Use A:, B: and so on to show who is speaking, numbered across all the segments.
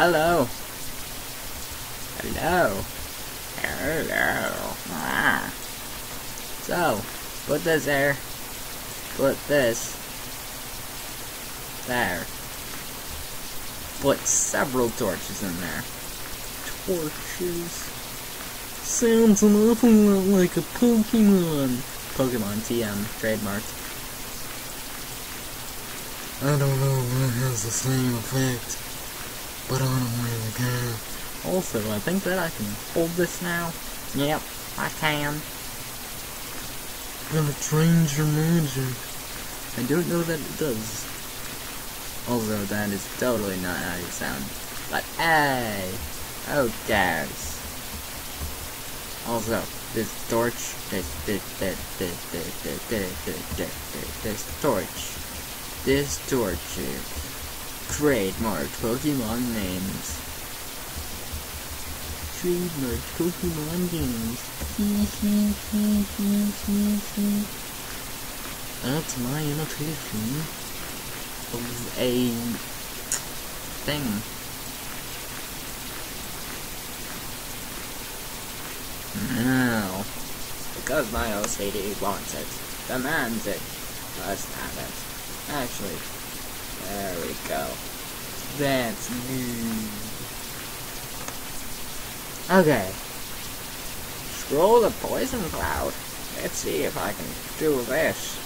A: Hello. Hello. Hello. Ah. So, put this there. Put this there. Put several torches in there. Torches. Sounds an awful lot like a Pokemon. Pokemon TM, trademarked.
B: I don't know if it has the same effect, but I don't really care.
A: Also, I think that I can hold this now. Yep, I can.
B: Gonna change your magic.
A: I don't know that it does. Also, that is totally not how you sound. But hey, who cares? Also, this torch, this, this, this, this, this, this, this, this, this, this, this torch, this torch is trademark Pokemon names. Trademark Pokemon hee. That's my imitation of a thing. Now, because my OCD wants it, demands it, must have it. Actually, there we go. That's new. Okay. Scroll the poison cloud. Let's see if I can do this.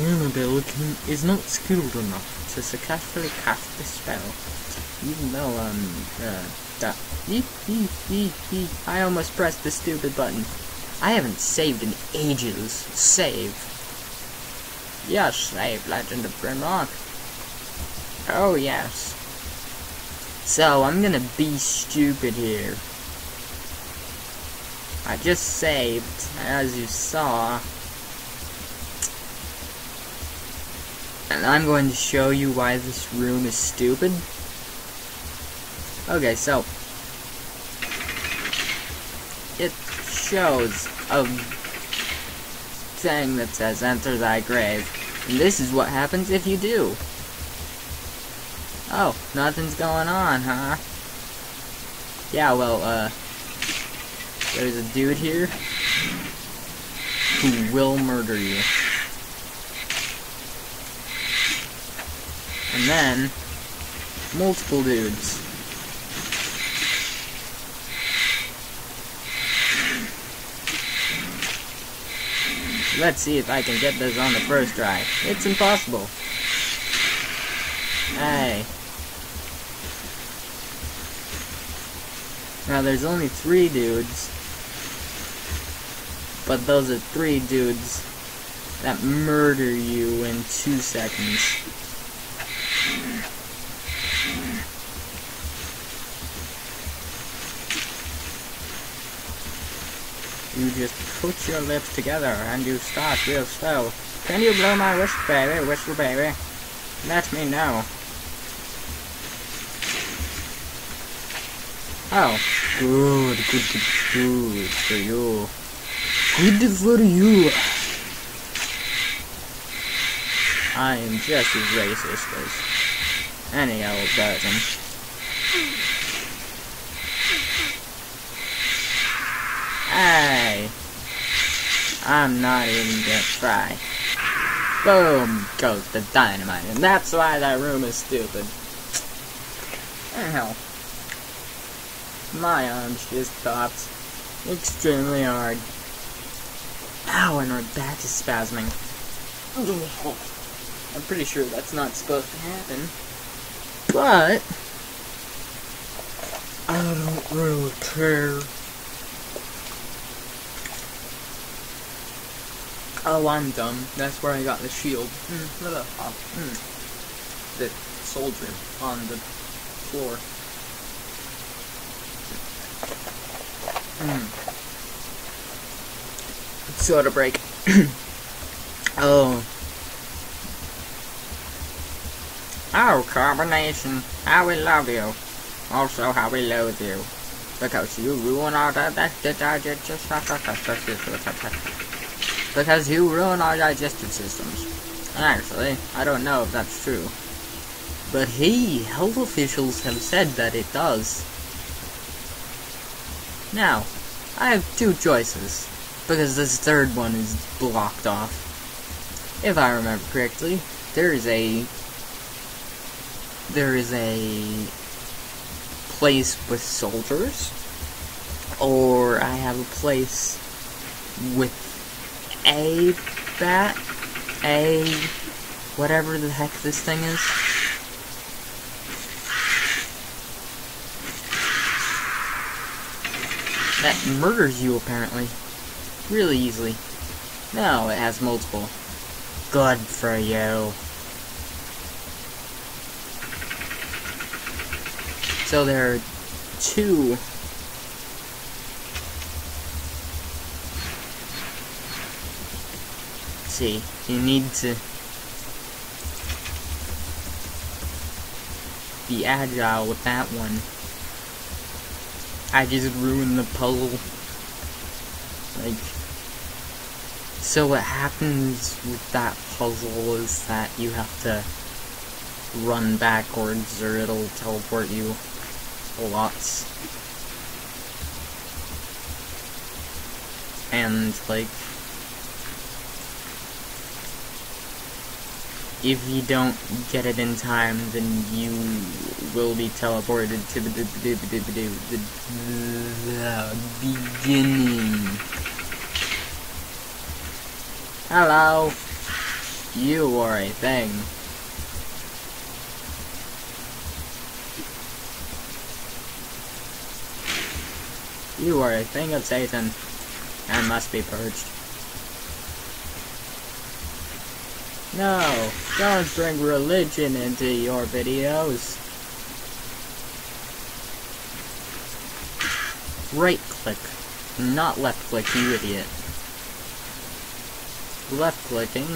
A: Annabelle can, is not skilled enough to successfully cast the spell, even though, um, uh, that. I almost pressed the stupid button. I haven't saved in ages. Save. Yes, save Legend of Grimrock. Oh, yes. So, I'm gonna be stupid here. I just saved, as you saw. And I'm going to show you why this room is stupid. Okay, so it shows a thing that says enter thy grave. And this is what happens if you do. Oh, nothing's going on, huh? Yeah, well, uh, there's a dude here who will murder you. And then, multiple dudes. Let's see if I can get this on the first try. It's impossible. Hey. Now there's only three dudes. But those are three dudes that murder you in two seconds. You just put your lips together and you start real slow. Can you blow my whistle, baby? Whistle, baby. Let me know. Oh. Good, good, good, good for you. Good for you. I am just as racist as any old person. Hey! I'm not even gonna try. Boom goes the dynamite, and that's why that room is stupid. Anyhow, my arms just popped extremely hard. Ow, and my back is spasming. I'm pretty sure that's not supposed to happen. But,
B: I don't really care.
A: Oh, I'm dumb. That's where I got the shield. Mm, the, uh, mm. The soldier on the floor. Mm. Soda break. oh. Oh, combination. How we love you. Also, how we loathe you. Because you ruin our digestive Because you ruin our digestive systems. Actually, I don't know if that's true. But hey, health officials have said that it does. Now, I have two choices, because this third one is blocked off. If I remember correctly, there is a there is a place with soldiers, or I have a place with a bat, a whatever the heck this thing is. That murders you apparently. Really easily. No, it has multiple. Good for you. So there are two see, you need to be agile with that one. I just ruined the puzzle. Like, so what happens with that puzzle is that you have to run backwards or it'll teleport you lots. And, like, if you don't get it in time, then you will be teleported to the, the, the, the beginning. Hello. You are a thing. You are a thing of Satan, and must be purged. No, don't bring religion into your videos. Right click, not left click, you idiot. Left clicking.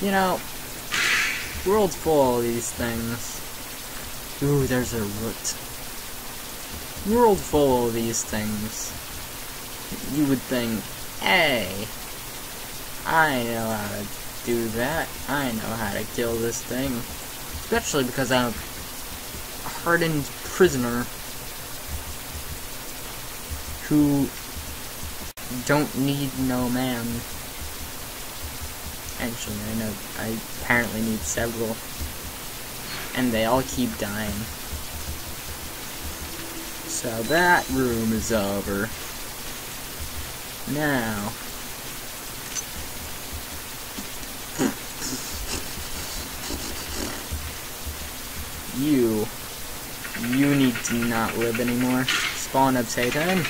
A: You know, world's full of these things. Ooh, there's a root. World full of these things. You would think, hey, I know how to do that. I know how to kill this thing. Especially because I'm a hardened prisoner who don't need no man. Actually, I know I apparently need several. And they all keep dying. So that room is over. Now, You. You need to not live anymore. Spawn of Satan.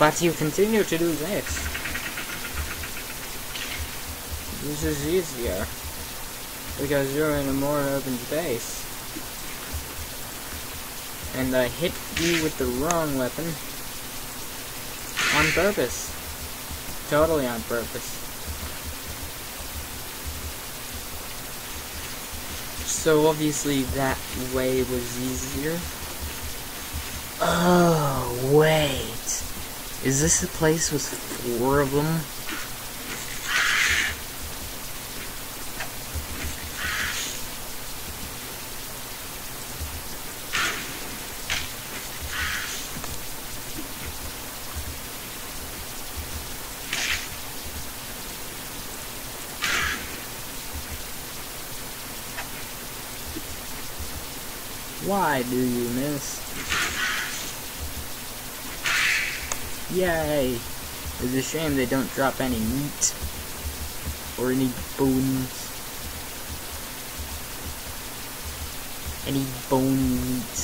A: But you continue to do this. This is easier. Because you're in a more open space. And I hit you with the wrong weapon. On purpose. Totally on purpose. So obviously that way was easier. Oh, wait. Is this a place with four of them? Why do you miss? Yay! It's a shame they don't drop any meat. Or any bones. Any bone meat.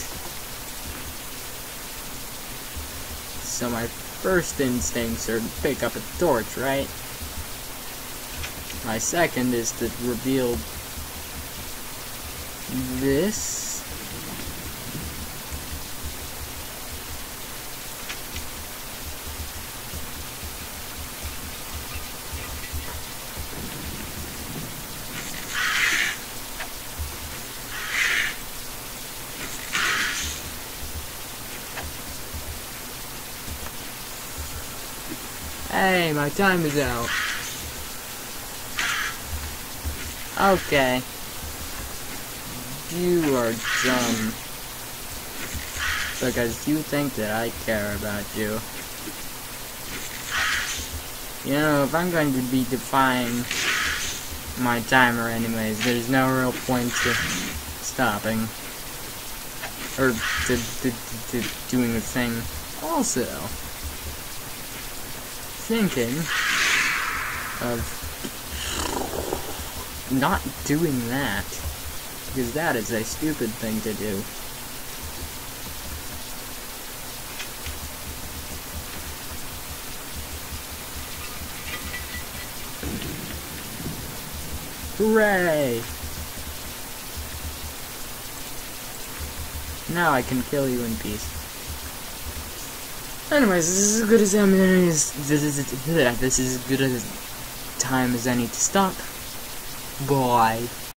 A: So my first instincts are to pick up a torch, right? My second is to reveal this Hey, my time is out. Okay. You are dumb. Because you think that I care about you. You know, if I'm going to be defying my timer anyways, there's no real point to stopping. Or to, to, to, to doing the thing. Also, thinking of not doing that. Because that is a stupid thing to do. Hooray! Now I can kill you in peace. Anyways, this is as good as I'm this is this is as good as time as any to stop. Bye.